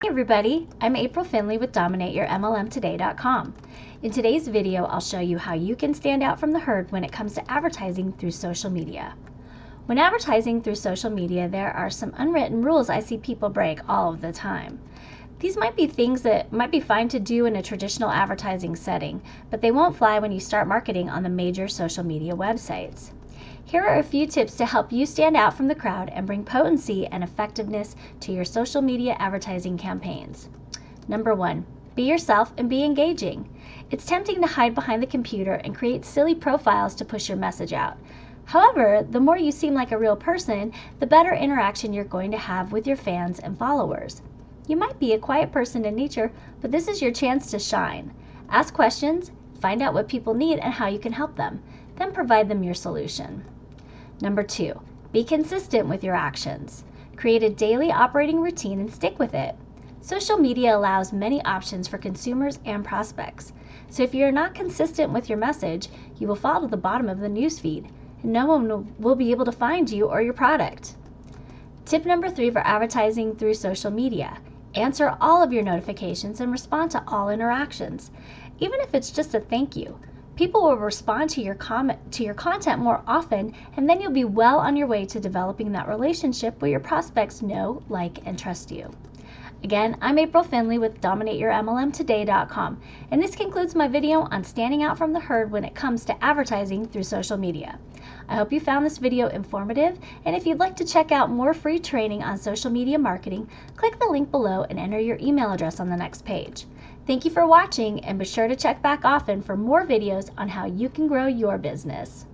Hey everybody, I'm April Findley with DominateYourMLMToday.com. In today's video, I'll show you how you can stand out from the herd when it comes to advertising through social media. When advertising through social media, there are some unwritten rules I see people break all of the time. These might be things that might be fine to do in a traditional advertising setting, but they won't fly when you start marketing on the major social media websites. Here are a few tips to help you stand out from the crowd and bring potency and effectiveness to your social media advertising campaigns. Number one, be yourself and be engaging. It's tempting to hide behind the computer and create silly profiles to push your message out. However, the more you seem like a real person, the better interaction you're going to have with your fans and followers. You might be a quiet person in nature, but this is your chance to shine. Ask questions, find out what people need and how you can help them, then provide them your solution. Number two, be consistent with your actions. Create a daily operating routine and stick with it. Social media allows many options for consumers and prospects. So if you're not consistent with your message, you will fall to the bottom of the newsfeed and no one will be able to find you or your product. Tip number three for advertising through social media. Answer all of your notifications and respond to all interactions. Even if it's just a thank you, People will respond to your comment to your content more often, and then you'll be well on your way to developing that relationship where your prospects know, like, and trust you. Again, I'm April Findley with DominateYourMLMToday.com, and this concludes my video on standing out from the herd when it comes to advertising through social media. I hope you found this video informative, and if you'd like to check out more free training on social media marketing, click the link below and enter your email address on the next page. Thank you for watching and be sure to check back often for more videos on how you can grow your business.